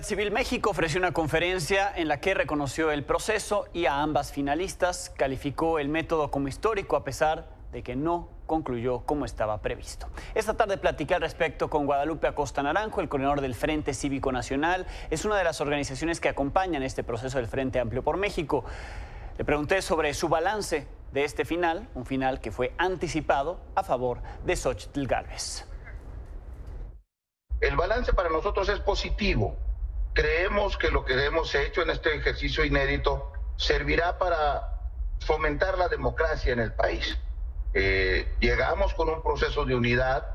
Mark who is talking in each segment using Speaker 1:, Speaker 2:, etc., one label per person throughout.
Speaker 1: Civil México ofreció una conferencia en la que reconoció el proceso y a ambas finalistas calificó el método como histórico a pesar de que no concluyó como estaba previsto. Esta tarde platicé al respecto con Guadalupe Acosta Naranjo, el coordinador del Frente Cívico Nacional. Es una de las organizaciones que acompañan este proceso del Frente Amplio por México. Le pregunté sobre su balance de este final, un final que fue anticipado a favor de Xochitl Gálvez.
Speaker 2: El balance para nosotros es positivo creemos que lo que hemos hecho en este ejercicio inédito servirá para fomentar la democracia en el país. Eh, llegamos con un proceso de unidad.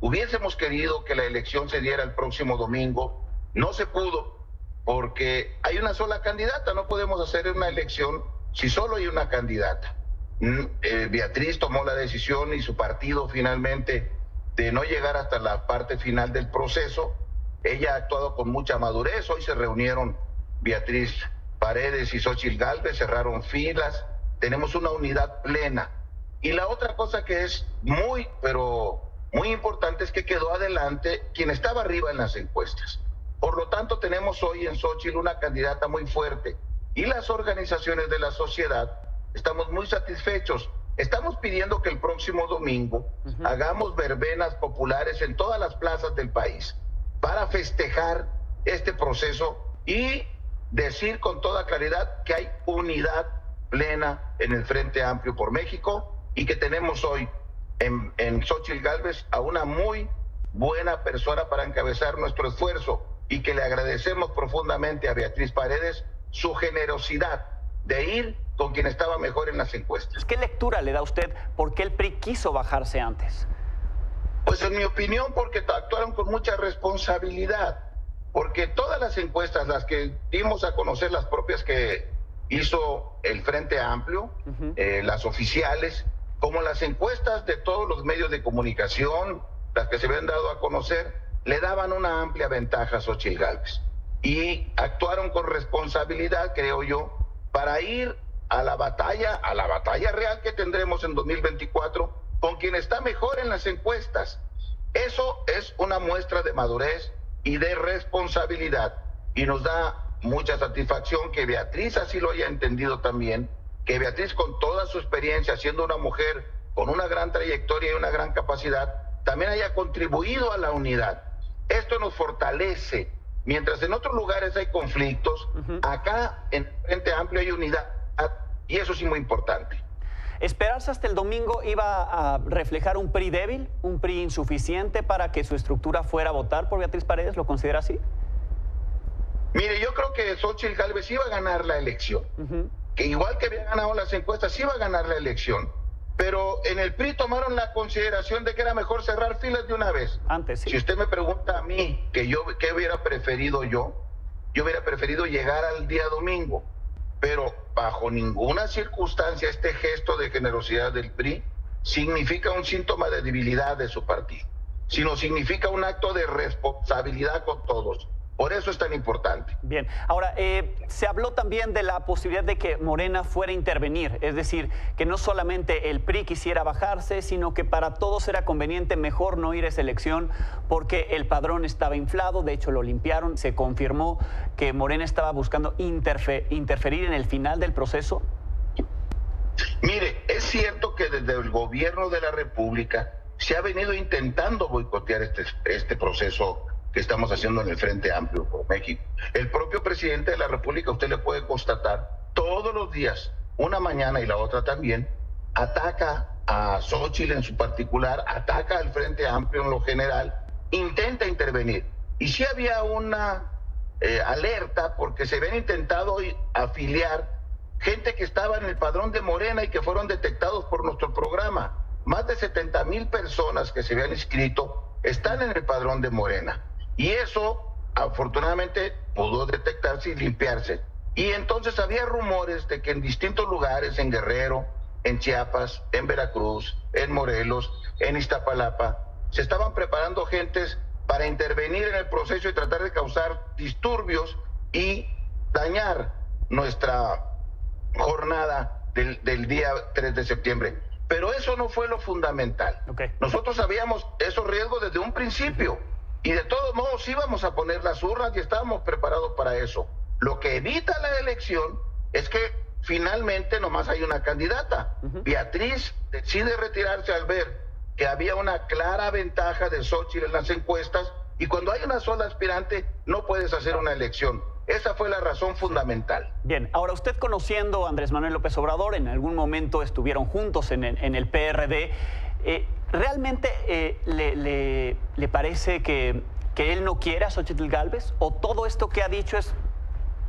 Speaker 2: Hubiésemos querido que la elección se diera el próximo domingo. No se pudo porque hay una sola candidata. No podemos hacer una elección si solo hay una candidata. Mm, eh, Beatriz tomó la decisión y su partido finalmente de no llegar hasta la parte final del proceso ella ha actuado con mucha madurez. Hoy se reunieron Beatriz Paredes y Xochitl Galvez, cerraron filas. Tenemos una unidad plena. Y la otra cosa que es muy, pero muy importante es que quedó adelante quien estaba arriba en las encuestas. Por lo tanto, tenemos hoy en Xochitl una candidata muy fuerte. Y las organizaciones de la sociedad estamos muy satisfechos. Estamos pidiendo que el próximo domingo hagamos verbenas populares en todas las plazas del país para festejar este proceso y decir con toda claridad que hay unidad plena en el Frente Amplio por México y que tenemos hoy en, en Xochitl Galvez a una muy buena persona para encabezar nuestro esfuerzo y que le agradecemos profundamente a Beatriz Paredes su generosidad de ir con quien estaba mejor en las encuestas.
Speaker 1: ¿Qué lectura le da usted por qué el PRI quiso bajarse antes?
Speaker 2: Pues en mi opinión, porque actuaron con mucha responsabilidad, porque todas las encuestas, las que dimos a conocer, las propias que hizo el Frente Amplio, eh, las oficiales, como las encuestas de todos los medios de comunicación, las que se habían dado a conocer, le daban una amplia ventaja a Xochitl Gálvez. Y actuaron con responsabilidad, creo yo, para ir a la batalla, a la batalla real que tendremos en 2024 con quien está mejor en las encuestas. Eso es una muestra de madurez y de responsabilidad y nos da mucha satisfacción que Beatriz así lo haya entendido también, que Beatriz con toda su experiencia, siendo una mujer con una gran trayectoria y una gran capacidad, también haya contribuido a la unidad. Esto nos fortalece. Mientras en otros lugares hay conflictos, acá en Frente Amplio hay unidad y eso sí muy importante.
Speaker 1: ¿Esperarse hasta el domingo iba a reflejar un PRI débil, un PRI insuficiente para que su estructura fuera a votar por Beatriz Paredes? ¿Lo considera así?
Speaker 2: Mire, yo creo que Xochitl Galvez iba a ganar la elección. Que igual que había ganado las encuestas, iba a ganar la elección. Pero en el PRI tomaron la consideración de que era mejor cerrar filas de una vez.
Speaker 1: Antes, sí.
Speaker 2: Si usted me pregunta a mí que yo qué hubiera preferido yo, yo hubiera preferido llegar al día domingo pero bajo ninguna circunstancia este gesto de generosidad del PRI significa un síntoma de debilidad de su partido, sino significa un acto de responsabilidad con todos. Por eso es tan importante.
Speaker 1: Bien, ahora, eh, se habló también de la posibilidad de que Morena fuera a intervenir, es decir, que no solamente el PRI quisiera bajarse, sino que para todos era conveniente mejor no ir a esa elección porque el padrón estaba inflado, de hecho lo limpiaron, se confirmó que Morena estaba buscando interferir en el final del proceso.
Speaker 2: Mire, es cierto que desde el gobierno de la República se ha venido intentando boicotear este, este proceso que estamos haciendo en el Frente Amplio por México. El propio presidente de la República, usted le puede constatar, todos los días, una mañana y la otra también, ataca a Xochitl en su particular, ataca al Frente Amplio en lo general, intenta intervenir. Y si había una eh, alerta porque se habían intentado afiliar gente que estaba en el padrón de Morena y que fueron detectados por nuestro programa. Más de 70 mil personas que se habían inscrito están en el padrón de Morena. Y eso, afortunadamente, pudo detectarse y limpiarse. Y entonces había rumores de que en distintos lugares, en Guerrero, en Chiapas, en Veracruz, en Morelos, en Iztapalapa, se estaban preparando gentes para intervenir en el proceso y tratar de causar disturbios y dañar nuestra jornada del, día 3 de septiembre. Pero eso no fue lo fundamental. Nosotros sabíamos esos riesgos desde un principio Y de todos modos íbamos a poner las urnas y estábamos preparados para eso. Lo que evita la elección es que finalmente nomás hay una candidata. Beatriz decide retirarse al ver que había una clara ventaja de Xochitl en las encuestas y cuando hay una sola aspirante no puedes hacer una elección. Esa fue la razón fundamental.
Speaker 1: Bien, ahora usted conociendo a Andrés Manuel López Obrador, en algún momento estuvieron juntos en, el PRD. Eh, ¿Realmente eh, le, le, parece que, que, él no quiere a Xochitl Galvez? ¿O todo esto que ha dicho es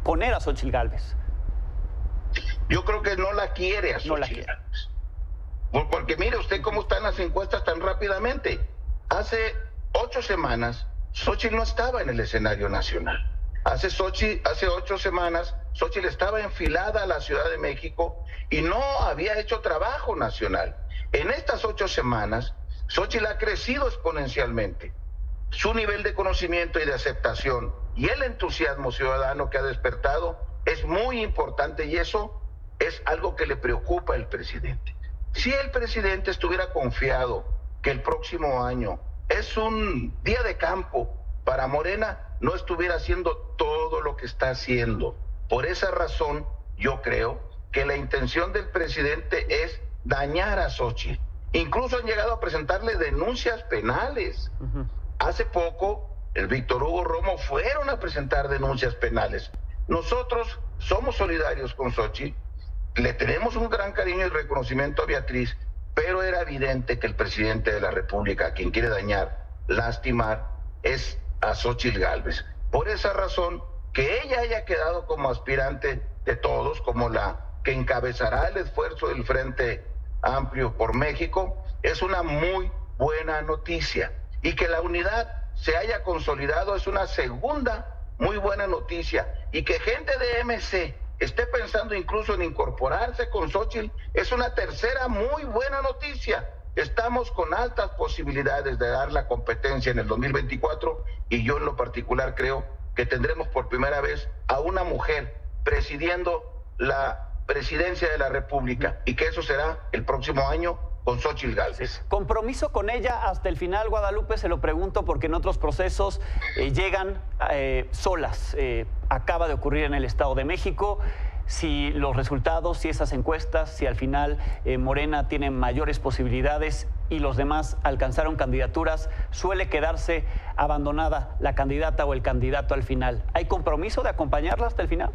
Speaker 1: poner a Xochitl Galvez?
Speaker 2: Yo creo que no la quiere a Xochitl no la quiere. Porque mire usted cómo están las encuestas tan rápidamente. Hace ocho semanas Xochitl no estaba en el escenario nacional. Hace, hace ocho semanas, Xochitl estaba enfilada a la Ciudad de México y no había hecho trabajo nacional. En estas ocho semanas, Xochitl ha crecido exponencialmente. Su nivel de conocimiento y de aceptación y el entusiasmo ciudadano que ha despertado es muy importante y eso es algo que le preocupa al presidente. Si el presidente estuviera confiado que el próximo año es un día de campo para Morena, no estuviera haciendo todo lo que está haciendo. Por esa razón, yo creo que la intención del presidente es dañar a Sochi. Incluso han llegado a presentarle denuncias penales. Hace poco, el Víctor Hugo Romo fueron a presentar denuncias penales. Nosotros somos solidarios con Sochi, le tenemos un gran cariño y reconocimiento a Beatriz, pero era evidente que el presidente de la República, quien quiere dañar, lastimar, es a Xochitl Galvez. Por esa razón, que ella haya quedado como aspirante de todos, como la que encabezará el esfuerzo del Frente Amplio por México, es una muy buena noticia. Y que la unidad se haya consolidado es una segunda muy buena noticia. Y que gente de MC esté pensando incluso en incorporarse con Xochitl es una tercera muy buena noticia Estamos con altas posibilidades de dar la competencia en el 2024 y yo en lo particular creo que tendremos por primera vez a una mujer presidiendo la presidencia de la República y que eso será el próximo año con Xochitl Gálvez.
Speaker 1: Compromiso con ella hasta el final, Guadalupe, se lo pregunto porque en otros procesos eh, llegan eh, solas. Eh, acaba de ocurrir en el Estado de México si los resultados, si esas encuestas, si al final Morena tiene mayores posibilidades y los demás alcanzaron candidaturas, suele quedarse abandonada la candidata o el candidato al final. ¿Hay compromiso de acompañarla hasta el final?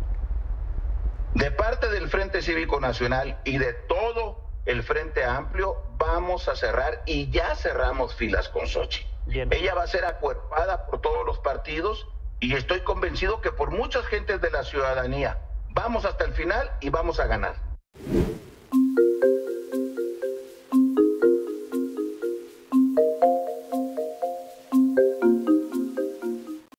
Speaker 2: De parte del Frente Cívico Nacional y de todo el Frente Amplio, vamos a cerrar y ya cerramos filas con Sochi. Ella va a ser acuerpada por todos los partidos y estoy convencido que por muchas gentes de la ciudadanía Vamos hasta el final y vamos a ganar.